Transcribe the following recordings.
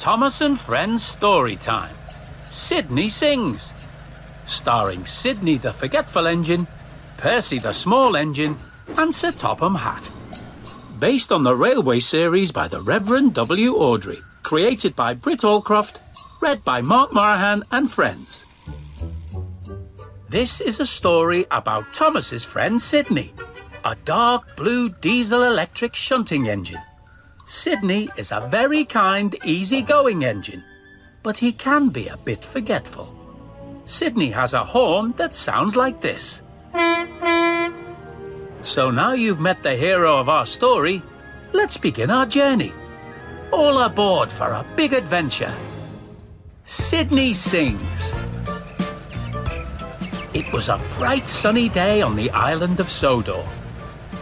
Thomas and Friends Story Time. Sidney Sings. Starring Sidney the Forgetful Engine, Percy the Small Engine, and Sir Topham Hatt. Based on the railway series by the Reverend W. Awdry, Created by Britt Allcroft. Read by Mark Moraghan and friends. This is a story about Thomas's friend Sidney, a dark blue diesel electric shunting engine. Sidney is a very kind, easy-going engine, but he can be a bit forgetful. Sidney has a horn that sounds like this. So now you've met the hero of our story, let's begin our journey. All aboard for a big adventure. Sidney sings. It was a bright sunny day on the island of Sodor.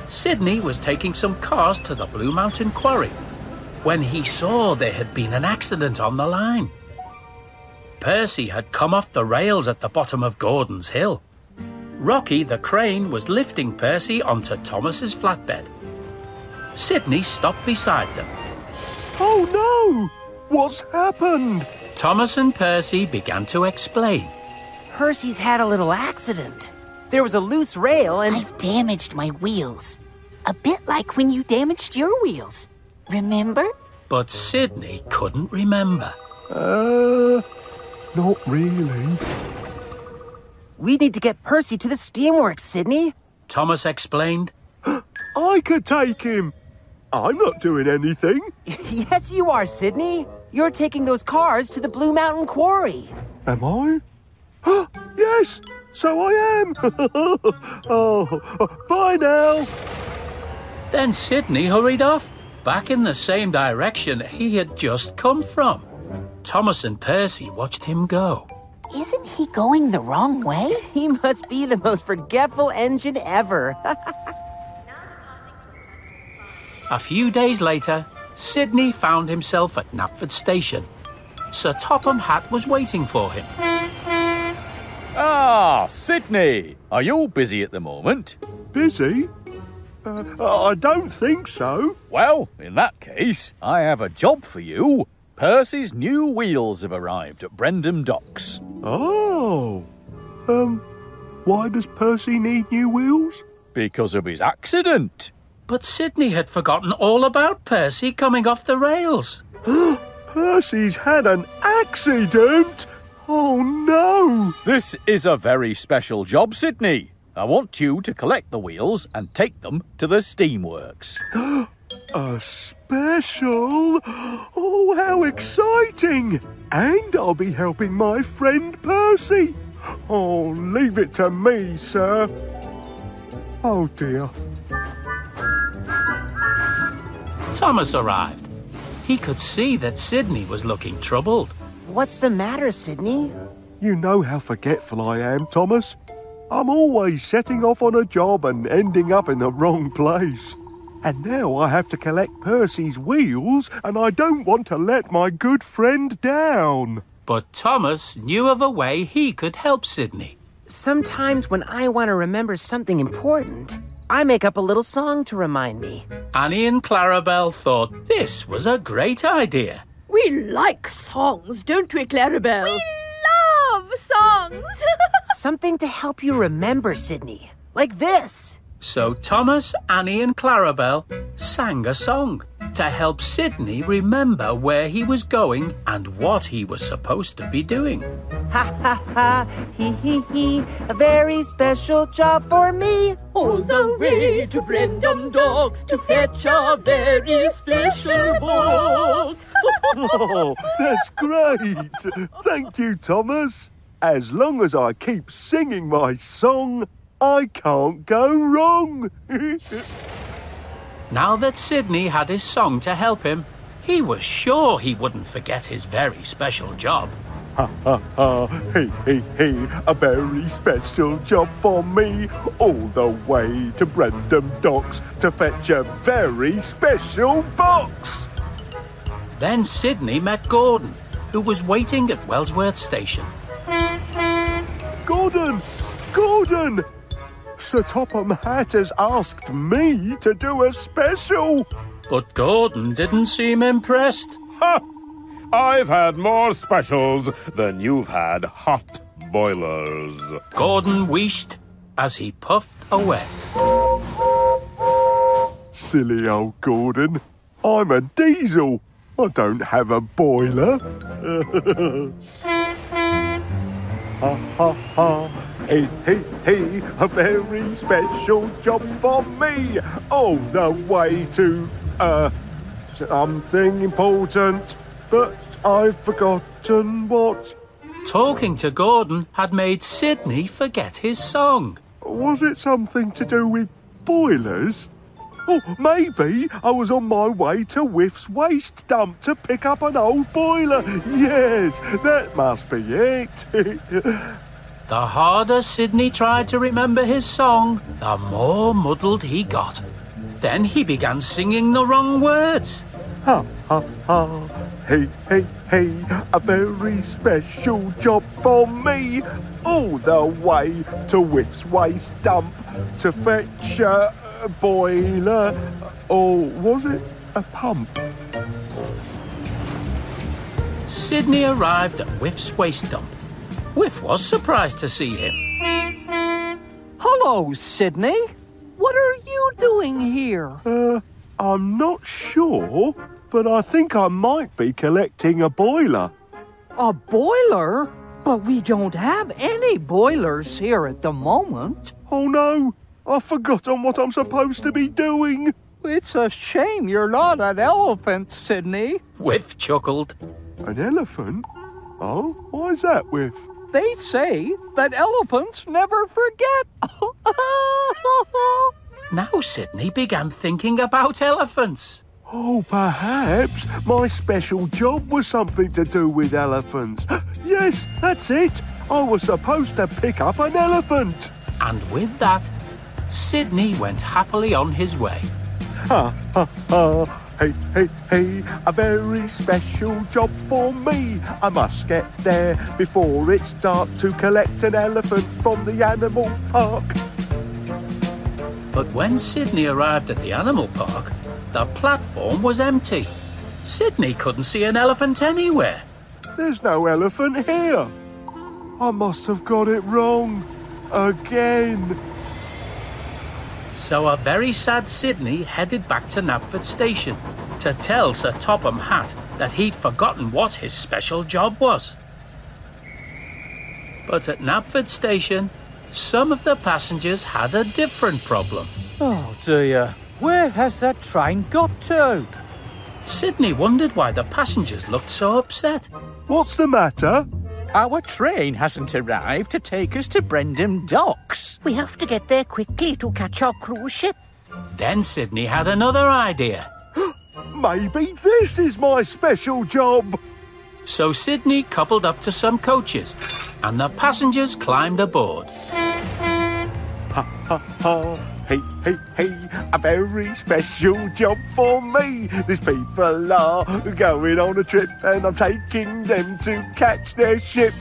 Sidney was taking some cars to the Blue Mountain Quarry when he saw there had been an accident on the line. Percy had come off the rails at the bottom of Gordon's Hill. Rocky the crane was lifting Percy onto Thomas's flatbed. Sidney stopped beside them. Oh no! What's happened? Thomas and Percy began to explain. Percy's had a little accident. There was a loose rail and. I've damaged my wheels. A bit like when you damaged your wheels. Remember? But Sidney couldn't remember. Uh, not really. We need to get Percy to the steamworks, Sidney. Thomas explained. I could take him. I'm not doing anything. yes, you are, Sidney. You're taking those cars to the Blue Mountain Quarry. Am I? yes, so I am. oh, bye now. Then Sidney hurried off, back in the same direction he had just come from. Thomas and Percy watched him go. Isn't he going the wrong way? He must be the most forgetful engine ever. A few days later, Sidney found himself at Knapford Station. Sir Topham Hatt was waiting for him. Ah, Sidney! Are you busy at the moment? Busy? Uh, I don't think so. Well, in that case, I have a job for you. Percy's new wheels have arrived at Brendam Docks. Oh. Um, why does Percy need new wheels? Because of his accident. But Sidney had forgotten all about Percy coming off the rails. Percy's had an accident? Oh no! This is a very special job, Sidney. I want you to collect the wheels and take them to the steamworks. a special? Oh, how exciting! And I'll be helping my friend Percy. Oh, leave it to me, sir. Oh dear. Thomas arrived. He could see that Sidney was looking troubled. What's the matter, Sidney? You know how forgetful I am, Thomas. I'm always setting off on a job and ending up in the wrong place. And now I have to collect Percy's wheels, and I don't want to let my good friend down. But Thomas knew of a way he could help Sidney. Sometimes when I want to remember something important, I make up a little song to remind me. Annie and Clarabelle thought this was a great idea. We like songs, don't we, Clarabelle? We love songs. Something to help you remember, Sidney. Like this. So Thomas, Annie, and Clarabelle sang a song to help Sidney remember where he was going and what he was supposed to be doing. Ha ha ha, hee hee hee, a very special job for me. All the way to Brendam Docks to fetch a very special box. oh, that's great. Thank you, Thomas. As long as I keep singing my song, I can't go wrong. now that Sidney had his song to help him, he was sure he wouldn't forget his very special job. Ha ha ha, hey hey hey, a very special job for me. All the way to Brendam Docks to fetch a very special box. Then Sidney met Gordon, who was waiting at Wellsworth Station. Gordon! Gordon! Sir Topham Hatt has asked me to do a special. But Gordon didn't seem impressed. Ha! I've had more specials than you've had hot boilers. Gordon wheezed as he puffed away. Silly old Gordon. I'm a diesel. I don't have a boiler. ha ha ha. Hey, hey, hey, a very special job for me. All the way to, uh, something important. But I've forgotten what. Talking to Gordon had made Sidney forget his song. Was it something to do with boilers? Oh, maybe I was on my way to Whiff's waste dump to pick up an old boiler. Yes, that must be it. The harder Sidney tried to remember his song, the more muddled he got. Then he began singing the wrong words. ha ha ha. Hey, hey, hey, a very special job for me. All the way to Whiff's waste dump to fetch a, a boiler. Or was it a pump? Sidney arrived at Whiff's waste dump. Whiff was surprised to see him. Hello, Sidney. What are you doing here? Uh, I'm not sure, but I think I might be collecting a boiler. A boiler? But we don't have any boilers here at the moment. Oh no, I've forgotten what I'm supposed to be doing. It's a shame you're not an elephant, Sidney. Whiff chuckled. An elephant? Oh, why's that, Whiff? They say that elephants never forget. Now Sidney began thinking about elephants. Oh, perhaps my special job was something to do with elephants. Yes, that's it. I was supposed to pick up an elephant. And with that, Sidney went happily on his way. Ha ha ha. Hey, hey, hey, a very special job for me. I must get there before it's dark to collect an elephant from the animal park. But when Sidney arrived at the animal park, the platform was empty. Sidney couldn't see an elephant anywhere. There's no elephant here. I must have got it wrong. Again. So a very sad Sidney headed back to Knapford Station to tell Sir Topham Hatt that he'd forgotten what his special job was. But at Knapford Station, some of the passengers had a different problem. Oh dear. Where has that train got to? Sidney wondered why the passengers looked so upset. What's the matter? Our train hasn't arrived to take us to Brendam Docks. We have to get there quickly to catch our cruise ship. Then Sidney had another idea. Maybe this is my special job. So Sidney coupled up to some coaches, and the passengers climbed aboard. Ha ha ha. Hey, hey, hey, a very special job for me. These people are going on a trip and I'm taking them to catch their ship.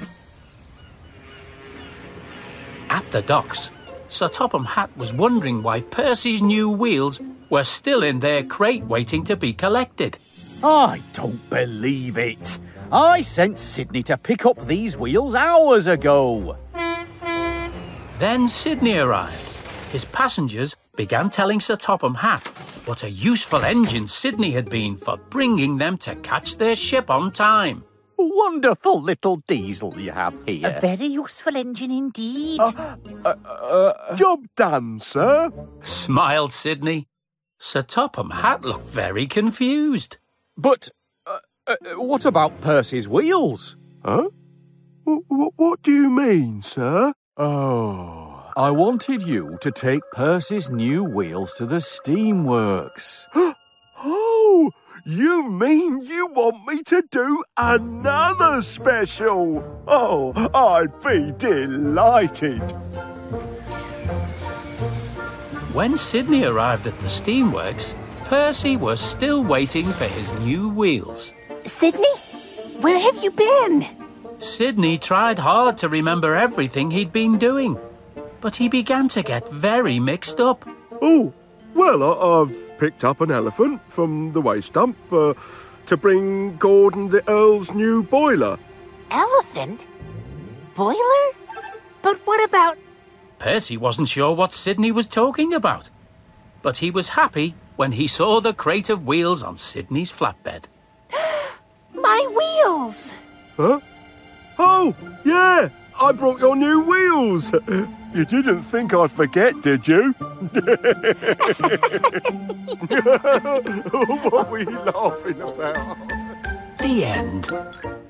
At the docks, Sir Topham Hatt was wondering why Percy's new wheels were still in their crate waiting to be collected. I don't believe it. I sent Sidney to pick up these wheels hours ago. Then Sidney arrived. His passengers began telling Sir Topham Hatt what a useful engine Sidney had been for bringing them to catch their ship on time. Wonderful little diesel you have here. A very useful engine indeed. Job done, sir. Smiled Sidney. Sir Topham Hatt looked very confused. But uh, uh, what about Percy's wheels? Huh? W- w- what do you mean, sir? Oh, I wanted you to take Percy's new wheels to the steamworks. Oh, you mean you want me to do another special? Oh, I'd be delighted. When Sidney arrived at the steamworks, Percy was still waiting for his new wheels. Sidney? Where have you been? Sidney tried hard to remember everything he'd been doing, but he began to get very mixed up. Oh, well, I- I've picked up an elephant from the waste dump. Uh, to bring Gordon the Earl's new boiler. Elephant? Boiler? But what about. Percy wasn't sure what Sidney was talking about, but he was happy when he saw the crate of wheels on Sidney's flatbed. My wheels! Huh? Oh, yeah! I brought your new wheels! You didn't think I'd forget, did you? what were you laughing about? The end.